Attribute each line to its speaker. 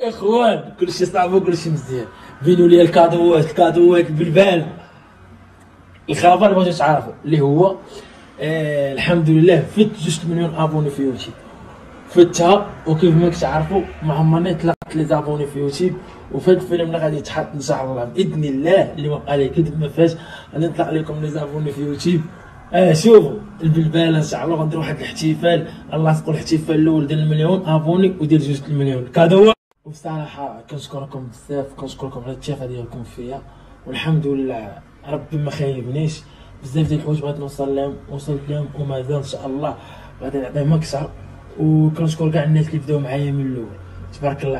Speaker 1: إخوان كلشي صعب وكلشي مزيان. بينوا لي الكادوات الكادوات بالبال. الخبر بغيتو تعرفوا اللي هو آه الحمد لله فت جوج مليون abonnés في يوتيوب. فتها وكيف ما كتعرفوا ما عمرني طلقت les abonnés في يوتيوب. وفي هذا الفيلم اللي غادي يتحط إن شاء الله بإذن الله اللي ما بقى لي كذب ما فاش غادي نطلق لكم les abonnés في يوتيوب. آه شوفوا البلبال إن شاء الله غندير واحد الاحتفال. الله تقول الاحتفال الأول ديال المليون أبوني وديال جوج المليون كادو وبصراحه كنشكركم بزاف كنشكركم على الثقه ديالكم فيا. والحمد لله ربي ما خايبنيش. بزاف ديال الحوايج بغيت نوصل لهم وصلت لهم ومازال إن شاء الله غادي نعطيهم أكثر. وكنشكر كاع الناس اللي بداو معايا من الأول. تبارك الله.